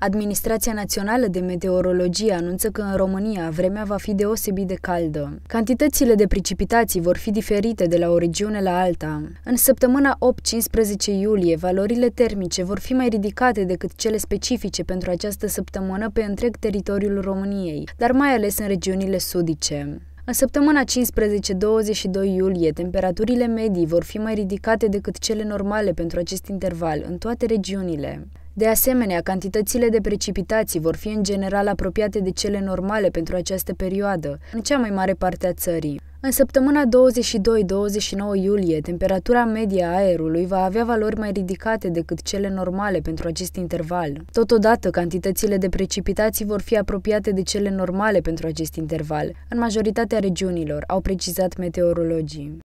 Administrația Națională de Meteorologie anunță că în România vremea va fi deosebit de caldă. Cantitățile de precipitații vor fi diferite de la o regiune la alta. În săptămâna 8-15 iulie, valorile termice vor fi mai ridicate decât cele specifice pentru această săptămână pe întreg teritoriul României, dar mai ales în regiunile sudice. În săptămâna 15-22 iulie, temperaturile medii vor fi mai ridicate decât cele normale pentru acest interval în toate regiunile. De asemenea, cantitățile de precipitații vor fi în general apropiate de cele normale pentru această perioadă, în cea mai mare parte a țării. În săptămâna 22-29 iulie, temperatura medie a aerului va avea valori mai ridicate decât cele normale pentru acest interval. Totodată, cantitățile de precipitații vor fi apropiate de cele normale pentru acest interval, în majoritatea regiunilor, au precizat meteorologii.